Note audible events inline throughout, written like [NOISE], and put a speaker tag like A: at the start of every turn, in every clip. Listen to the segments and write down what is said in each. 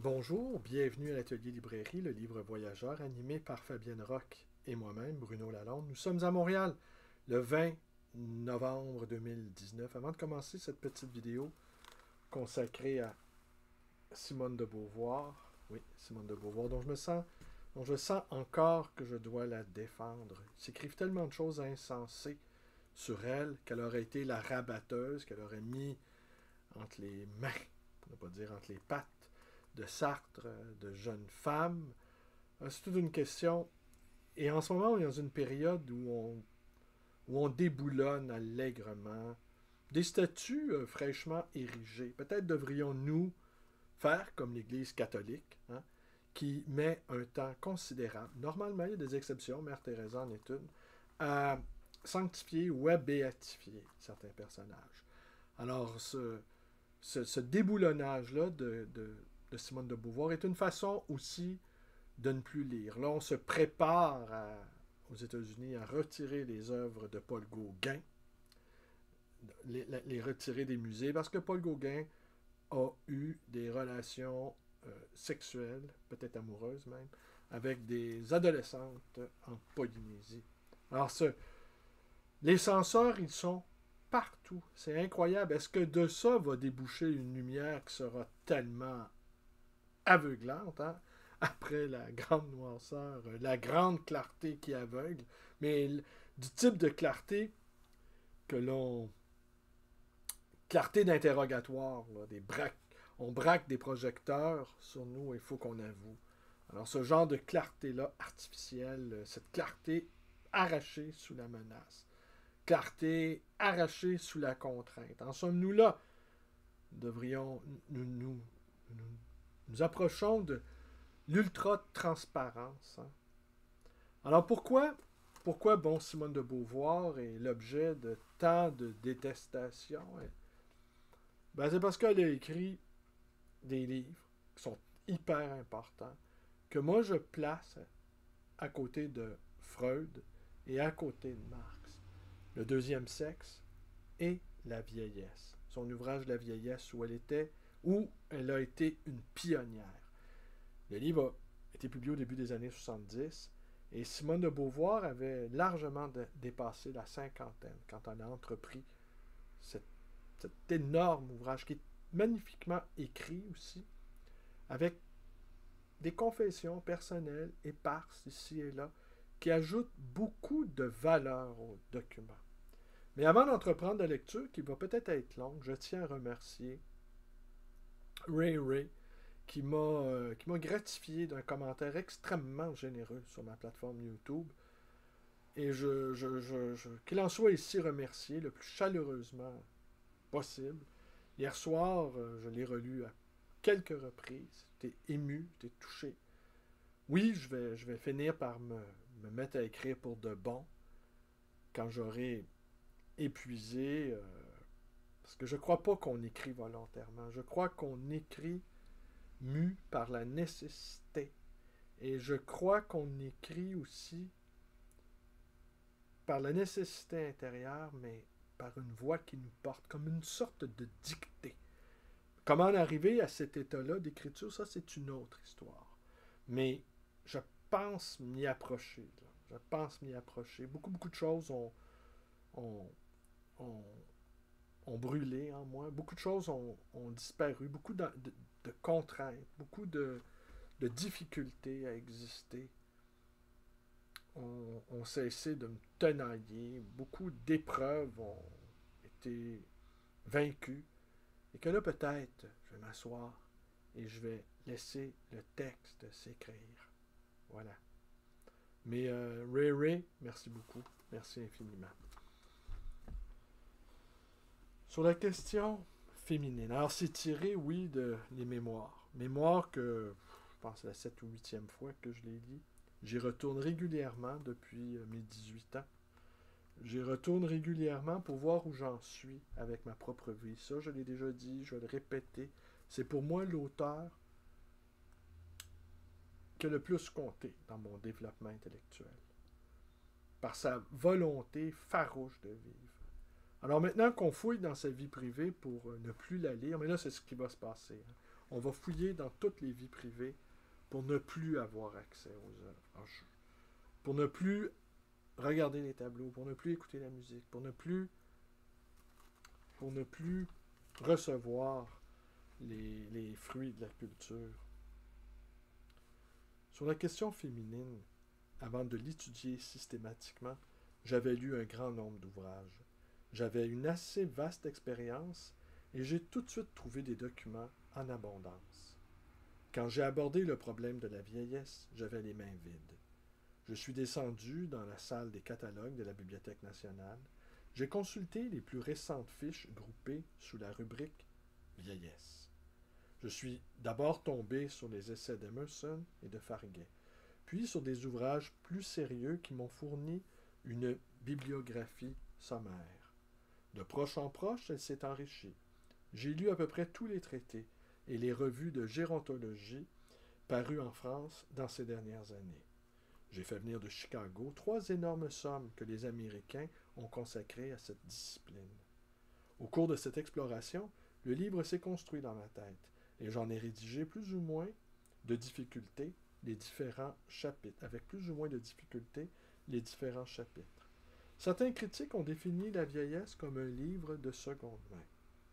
A: Bonjour, bienvenue à l'atelier librairie, le livre voyageur animé par Fabienne Rock et moi-même, Bruno Lalonde. Nous sommes à Montréal le 20 novembre 2019. Avant de commencer cette petite vidéo consacrée à Simone de Beauvoir, oui, Simone de Beauvoir, dont je me sens, dont je sens encore que je dois la défendre. Ils s'écrivent tellement de choses insensées sur elle qu'elle aurait été la rabatteuse, qu'elle aurait mis entre les mains, pour ne pas dire entre les pattes, de Sartre, de jeunes femmes. Euh, c'est toute une question. Et en ce moment, on est dans une période où on, où on déboulonne allègrement des statues euh, fraîchement érigées. Peut-être devrions-nous faire comme l'Église catholique, hein, qui met un temps considérable, normalement il y a des exceptions, Mère Thérèse en est une, à sanctifier ou à béatifier certains personnages. Alors, ce, ce, déboulonnage-là de, de Simone de Beauvoir est une façon aussi de ne plus lire. Là, on se prépare aux États-Unis à retirer les œuvres de Paul Gauguin, les, retirer des musées, parce que Paul Gauguin a eu des relations euh, sexuelles, peut-être amoureuses même, avec des adolescentes en Polynésie. Alors, ce, les censeurs, ils sont partout. C'est incroyable. Est-ce que de ça va déboucher une lumière qui sera tellement aveuglante, hein? [LAUGHS] après la grande noirceur, euh, la grande clarté qui aveugle, mais du type de clarté que l'on... Clarté d'interrogatoire, des braques. On braque des projecteurs sur nous, il faut qu'on avoue. Alors ce genre de clarté-là artificielle, euh, cette clarté arrachée sous la menace, clarté arrachée sous la contrainte. En sommes-nous là? Devrions nous, nous, nous nous approchons de l'ultra-transparence. Hein. Alors pourquoi, pourquoi bon, Simone de Beauvoir est l'objet de tant de détestation? Ben, c'est parce qu'elle a écrit des livres qui sont hyper importants, que moi je place à côté de Freud et à côté de Marx. Le deuxième sexe et la vieillesse. Son ouvrage La vieillesse, où elle était où elle a été une pionnière. Le livre a été publié au début des années 70 et Simone de Beauvoir avait largement dépassé la cinquantaine quand elle a entrepris cet, énorme ouvrage qui est magnifiquement écrit aussi, avec des confessions personnelles éparses ici et là, qui ajoutent beaucoup de valeur au document. Mais avant d'entreprendre la lecture, qui va peut-être être longue, je tiens à remercier Ray Ray, qui m'a euh, gratifié d'un commentaire extrêmement généreux sur ma plateforme YouTube. Et je, je, qu'il en soit ici remercié le plus chaleureusement possible. Hier soir, euh, je l'ai relu à quelques reprises. J'étais ému, j'étais touché. Oui, je vais, je vais finir par me, me mettre à écrire pour de bon quand j'aurai épuisé euh, parce que je ne crois pas qu'on écrit volontairement. Je crois qu'on écrit mu par la nécessité. Et je crois qu'on écrit aussi par la nécessité intérieure, mais par une voix qui nous porte, comme une sorte de dictée. Comment en arriver à cet état-là d'écriture, ça c'est une autre histoire. Mais je pense m'y approcher. Je pense m'y approcher. Beaucoup, beaucoup de choses ont, ont, ont brûlé en moi. Beaucoup de choses ont, disparu, beaucoup de, contraintes, beaucoup de, difficultés à exister ont, cessé de me tenailler. Beaucoup d'épreuves ont été vaincues. Et que là, peut-être, je vais m'asseoir et je vais laisser le texte s'écrire. Voilà. Mais euh, Ray Ray, merci beaucoup. Merci infiniment. Sur la question féminine. Alors, c'est tiré, oui, de les mémoires. Mémoires que, je pense, la 7 ou 8e fois que je les lis. J'y retourne régulièrement depuis euh, mes 18 ans. J'y retourne régulièrement pour voir où j'en suis avec ma propre vie. Ça, je l'ai déjà dit, je vais le répéter. C'est pour moi l'auteur qui a le plus compté dans mon développement intellectuel. Par sa volonté farouche de vivre alors maintenant qu'on fouille dans sa vie privée pour euh, ne plus la lire, mais là c'est ce qui va se passer. Hein. On va fouiller dans toutes les vies privées pour ne plus avoir accès aux œuvres. Pour ne plus regarder les tableaux, pour ne plus écouter la musique, pour ne plus recevoir les fruits de la culture. Sur la question féminine, avant de l'étudier systématiquement, j'avais lu un grand nombre d'ouvrages. J'avais une assez vaste expérience et j'ai tout de suite trouvé des documents en abondance. Quand j'ai abordé le problème de la vieillesse, j'avais les mains vides. Je suis descendu dans la salle des catalogues de la Bibliothèque nationale. J'ai consulté les plus récentes fiches groupées sous la rubrique Vieillesse. Je suis d'abord tombé sur les essais d'Emerson et de Farguet, puis sur des ouvrages plus sérieux qui m'ont fourni une bibliographie sommaire. De proche en proche, elle s'est enrichie. J'ai lu à peu près tous les traités et les revues de gérontologie parues en France dans ces dernières années. J'ai fait venir de Chicago trois énormes sommes que les Américains ont consacrées à cette discipline. Au cours de cette exploration, le livre s'est construit dans ma tête, et j'en ai rédigé plus ou moins de difficultés les différents chapitres, avec plus ou moins de difficultés les différents chapitres. Certains critiques ont défini la vieillesse comme un livre de seconde main.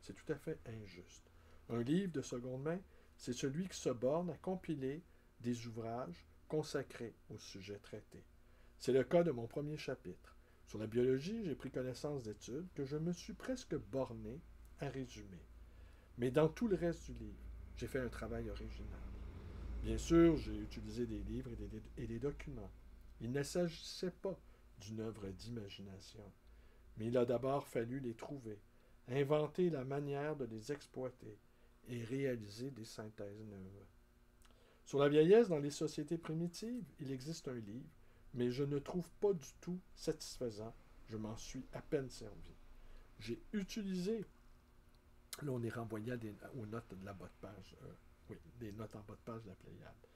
A: C'est tout à fait injuste. Un livre de seconde main, c'est celui qui se borne à compiler des ouvrages consacrés au sujet traité. C'est le cas de mon premier chapitre. Sur la biologie, j'ai pris connaissance d'études que je me suis presque borné à résumer. Mais dans tout le reste du livre, j'ai fait un travail original. Bien sûr, j'ai utilisé des livres et des, et des documents. Il ne s'agissait pas d'une œuvre d'imagination, mais il a d'abord fallu les trouver, inventer la manière de les exploiter et réaliser des synthèses neuves. Sur la vieillesse dans les sociétés primitives, il existe un livre, mais je ne trouve pas du tout satisfaisant. Je m'en suis à peine servi. J'ai utilisé, là on est renvoyé aux notes de la page, euh, oui, des notes en bas de page de la Pléiade.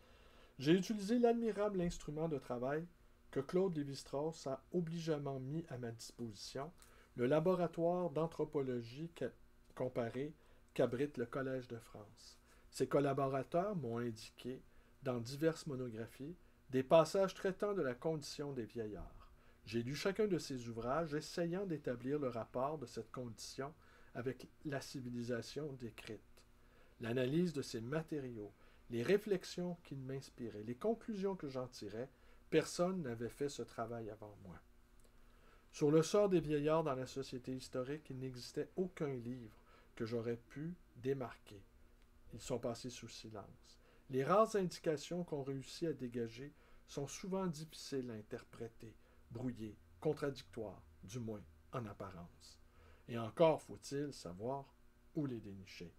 A: J'ai utilisé l'admirable instrument de travail que Claude Lévi-Strauss a obligeamment mis à ma disposition, le laboratoire d'anthropologie comparée qu'abrite le Collège de France. Ses collaborateurs m'ont indiqué, dans diverses monographies, des passages traitant de la condition des vieillards. J'ai lu chacun de ces ouvrages essayant d'établir le rapport de cette condition avec la civilisation décrite. L'analyse de ces matériaux, les réflexions qu'ils m'inspiraient, les conclusions que j'en tirais, personne n'avait fait ce travail avant moi. Sur le sort des vieillards dans la société historique, il n'existait aucun livre que j'aurais pu démarquer. Ils sont passés sous silence. Les rares indications qu'on réussit à dégager sont souvent difficiles à interpréter, brouillées, contradictoires, du moins en apparence. Et encore faut-il savoir où les dénicher.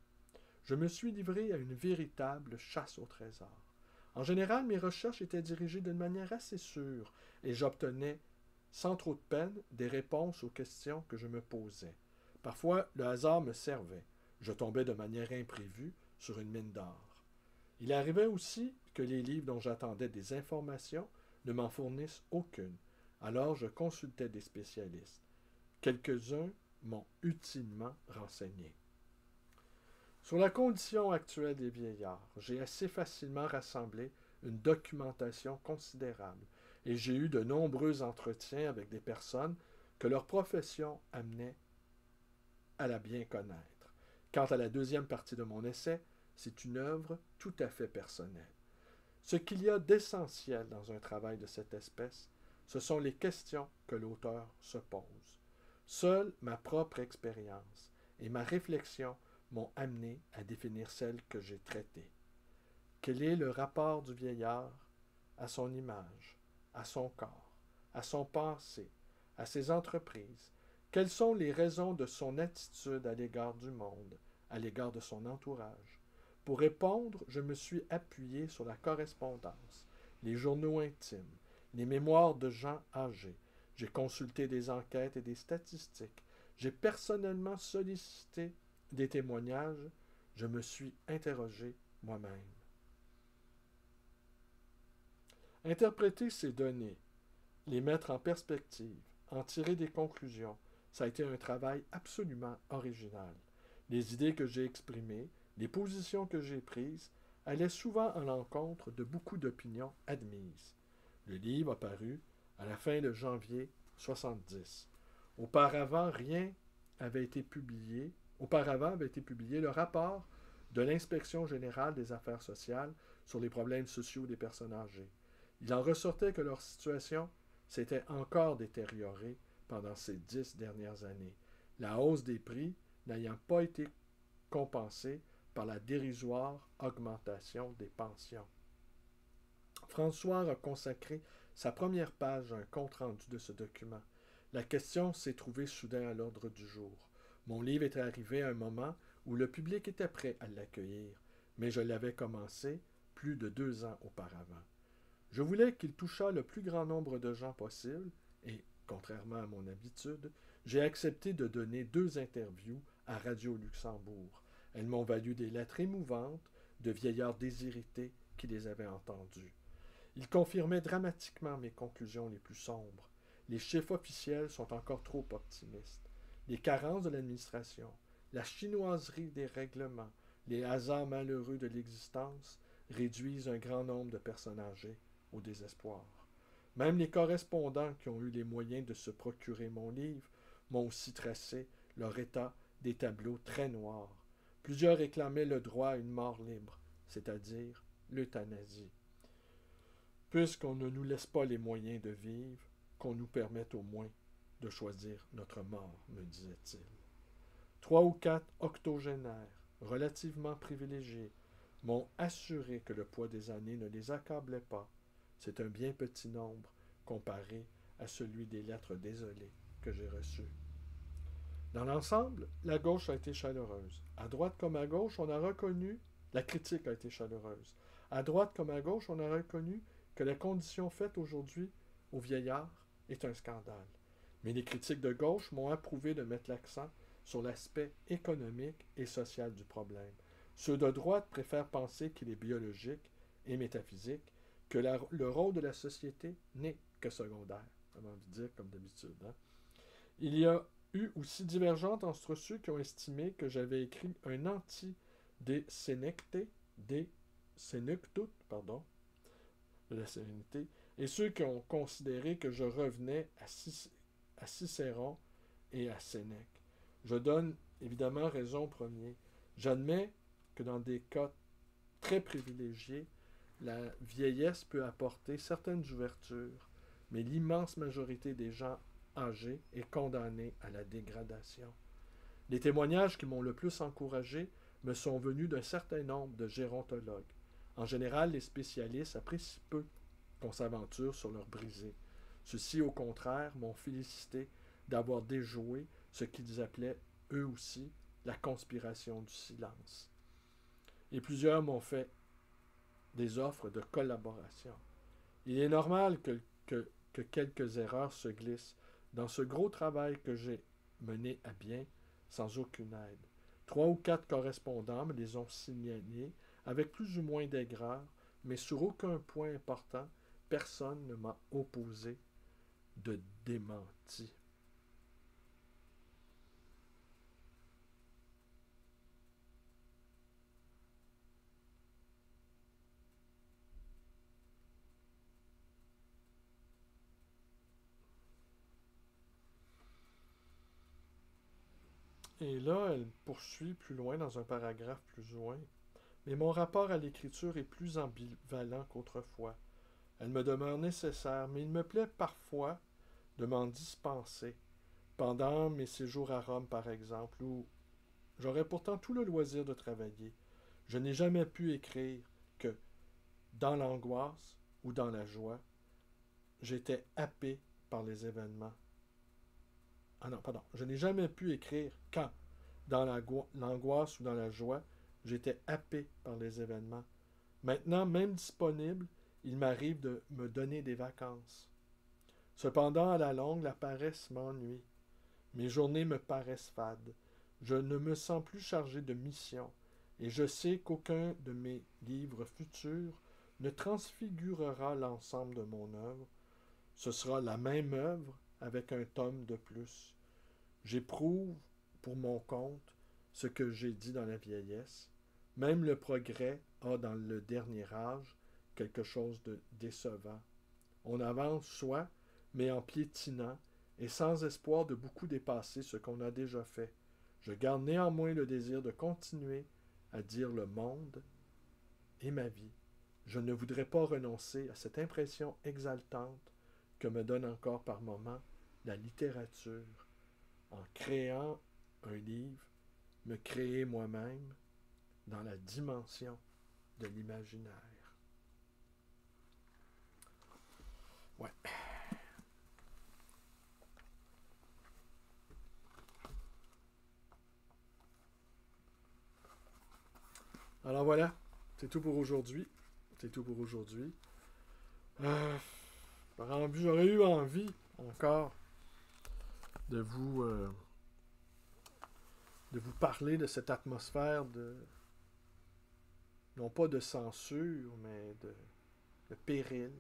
A: Je me suis livré à une véritable chasse au trésor. En général, mes recherches étaient dirigées d'une manière assez sûre et j'obtenais, sans trop de peine, des réponses aux questions que je me posais. Parfois, le hasard me servait. Je tombais de manière imprévue sur une mine d'or. Il arrivait aussi que les livres dont j'attendais des informations ne m'en fournissent aucune. Alors je consultais des spécialistes. Quelques-uns m'ont utilement renseigné. Sur la condition actuelle des vieillards, j'ai assez facilement rassemblé une documentation considérable et j'ai eu de nombreux entretiens avec des personnes que leur profession amenait à la bien connaître. Quant à la deuxième partie de mon essai, c'est une œuvre tout à fait personnelle. Ce qu'il y a d'essentiel dans un travail de cette espèce, ce sont les questions que l'auteur se pose. Seule ma propre expérience et ma réflexion m'ont amené à définir celle que j'ai traitée. Quel est le rapport du vieillard à son image, à son corps, à son passé, à ses entreprises, quelles sont les raisons de son attitude à l'égard du monde, à l'égard de son entourage? Pour répondre, je me suis appuyé sur la correspondance, les journaux intimes, les mémoires de gens âgés. J'ai consulté des enquêtes et des statistiques. J'ai personnellement sollicité des témoignages. Je me suis interrogé moi-même. Interpréter ces données, les mettre en perspective, en tirer des conclusions, ça a été un travail absolument original. Les idées que j'ai exprimées, Les positions que j'ai prises allaient souvent à l'encontre de beaucoup d'opinions admises. Le livre a paru à la fin de janvier 70. Auparavant, rien avait été publié. Auparavant avait été publié le rapport de l'inspection générale des affaires sociales sur les problèmes sociaux des personnes âgées. Il en ressortait que leur situation s'était encore détériorée pendant ces dix dernières années, la hausse des prix n'ayant pas été compensée par la dérisoire augmentation des pensions. François a consacré sa première page à un compte-rendu de ce document. La question s'est trouvée soudain à l'ordre du jour. Mon livre était arrivé à un moment où le public était prêt à l'accueillir, mais je l'avais commencé plus de deux ans auparavant. Je voulais qu'il touchât le plus grand nombre de gens possible, et, contrairement à mon habitude, j'ai accepté de donner deux interviews à Radio Luxembourg. Elles m'ont valu des lettres émouvantes de vieillards désirrités qui les avaient entendues. Ils confirmaient dramatiquement mes conclusions les plus sombres. Les chiffres officiels sont encore trop optimistes. Les carences de l'administration, la chinoiserie des règlements, les hasards malheureux de l'existence réduisent un grand nombre de personnes âgées au désespoir. Même les correspondants qui ont eu les moyens de se procurer mon livre m'ont aussi tracé leur état des tableaux très noirs. Plusieurs réclamaient le droit à une mort libre, c'est-à-dire l'euthanasie. Puisqu'on ne nous laisse pas les moyens de vivre, qu'on nous permette au moins de choisir notre mort, me disait-il. Trois ou quatre octogénaires, relativement privilégiés, m'ont assuré que le poids des années ne les accablait pas. C'est un bien petit nombre comparé à celui des lettres désolées que j'ai reçues. Dans l'ensemble, la gauche a été chaleureuse. À droite comme à gauche, on a reconnu, la critique a été chaleureuse. À droite comme à gauche, on a reconnu que la condition faite aujourd'hui aux vieillards est un scandale. Mais les critiques de gauche m'ont approuvé de mettre l'accent sur l'aspect économique et social du problème. Ceux de droite préfèrent penser qu'il est biologique et métaphysique, que le rôle de la société n'est que secondaire. On envie de dire comme d'habitude. Hein. Il y a eu aussi divergente entre ceux qui ont estimé que j'avais écrit un anti des sénectes, des sénectutes, pardon, de la sérénité, et ceux qui ont considéré que je revenais à, Cicéron et à Sénèque. Je donne évidemment raison premier. J'admets que dans des cas très privilégiés, la vieillesse peut apporter certaines ouvertures, mais l'immense majorité des gens âgés est condamnée à la dégradation. Les témoignages qui m'ont le plus encouragé me sont venus d'un certain nombre de gérontologues. En général, les spécialistes apprécient peu qu'on s'aventure sur leur brisée. Ceux-ci, au contraire, m'ont félicité d'avoir déjoué ce qu'ils appelaient, eux aussi, la conspiration du silence. Et plusieurs m'ont fait des offres de collaboration. Il est normal que, que quelques erreurs se glissent dans ce gros travail que j'ai mené à bien sans aucune aide. Trois ou quatre correspondants me les ont signalés avec plus ou moins d'aigreur, mais sur aucun point important, personne ne m'a opposé de démenti. Et là, elle poursuit plus loin dans un paragraphe plus loin. Mais mon rapport à l'écriture est plus ambivalent qu'autrefois. Elle me demeure nécessaire, mais il me plaît parfois de m'en dispenser. Pendant mes séjours à Rome, par exemple, où j'aurais pourtant tout le loisir de travailler, je n'ai jamais pu écrire que, dans l'angoisse ou dans la joie, j'étais happé par les événements ah non, pardon. Je n'ai jamais pu écrire quand, dans l'angoisse ou dans la joie, j'étais happé par les événements. Maintenant, même disponible, il m'arrive de me donner des vacances. Cependant, à la longue, la paresse m'ennuie. Mes journées me paraissent fades. Je ne me sens plus chargé de mission, et je sais qu'aucun de mes livres futurs ne transfigurera l'ensemble de mon œuvre. Ce sera la même œuvre, avec un tome de plus. J'éprouve pour mon compte ce que j'ai dit dans la vieillesse. Même le progrès a dans le dernier âge quelque chose de décevant. On avance, soit, mais en piétinant, et sans espoir de beaucoup dépasser ce qu'on a déjà fait. Je garde néanmoins le désir de continuer à dire le monde et ma vie. Je ne voudrais pas renoncer à cette impression exaltante que me donne encore par moments la littérature. En créant un livre, me créer moi-même dans la dimension de l'imaginaire. Alors voilà, c'est tout pour aujourd'hui. C'est tout pour aujourd'hui. Euh, J'aurais eu envie encore de vous euh, de vous parler de cette atmosphère de non pas de censure, mais de, péril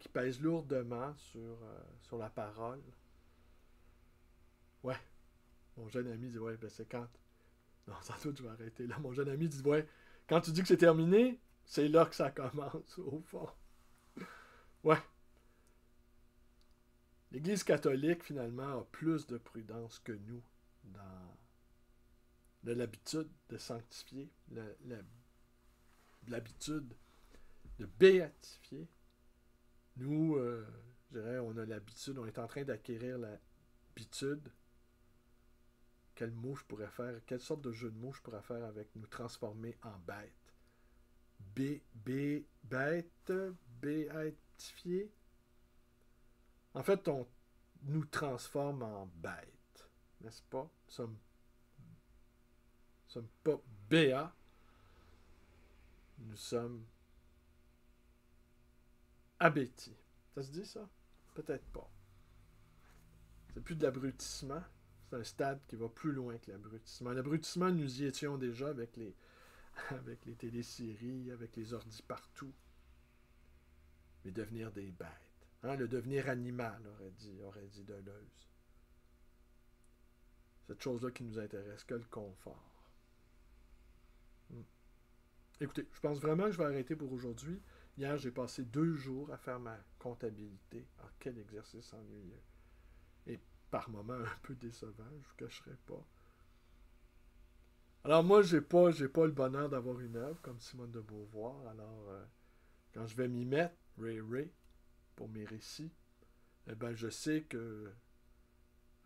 A: qui pèse lourdement sur, euh, sur la parole. Ouais. Mon jeune ami dit Ouais, ben c'est quand. Non, sans doute je vais arrêter là. Mon jeune ami dit Ouais, quand tu dis que c'est terminé, c'est là que ça commence, [LAUGHS] au fond. Ouais. L'Église catholique, finalement, a plus de prudence que nous dans l'habitude de sanctifier, l'habitude de béatifier. Nous, euh, je dirais, on a l'habitude, on est en train d'acquérir l'habitude. Quel mot je pourrais faire, quelle sorte de jeu de mots je pourrais faire avec nous transformer en bête B, B, bête, béatifié. En fait, on nous transforme en bête, n'est-ce pas? Nous sommes, sommes pas béats, nous sommes abétis. Ça se dit ça? Peut-être pas. C'est plus de l'abrutissement. C'est un stade qui va plus loin que l'abrutissement. L'abrutissement, nous y étions déjà avec les, [LAUGHS] avec les téléséries, avec les ordis partout. Mais devenir des bêtes. Hein, le devenir animal, aurait dit, aurait dit Deleuze. Cette chose-là qui nous intéresse, que le confort. Hmm. Écoutez, je pense vraiment que je vais arrêter pour aujourd'hui. Hier, j'ai passé deux jours à faire ma comptabilité. Ah, quel exercice ennuyeux. Par moments un peu décevant, je vous cacherai pas. Alors moi, j'ai pas, j'ai pas le bonheur d'avoir une œuvre comme Simone de Beauvoir. Alors, euh, quand je vais m'y mettre, Ray Ray, pour mes récits, eh ben, je sais que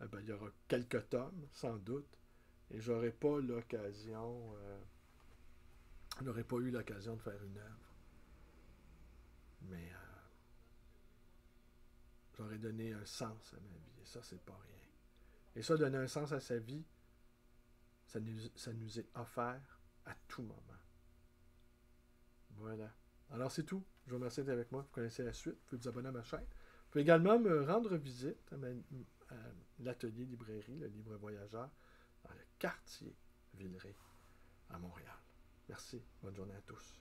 A: eh ben, il y aura quelques tomes, sans doute, et j'aurai pas l'occasion, euh, n'aurais pas eu l'occasion de faire une œuvre. Mais euh, j'aurais donné un sens à ma vie, et ça, c'est pas rien. Et ça, donner un sens à sa vie, ça nous, est offert à tout moment. Voilà. Alors c'est tout. Je vous remercie d'être avec moi. Vous connaissez la suite. Vous pouvez vous abonner à ma chaîne. Vous pouvez également me rendre visite à, l'atelier librairie, le Libre Voyageur, dans le quartier Villeray, à Montréal. Merci. Bonne journée à tous.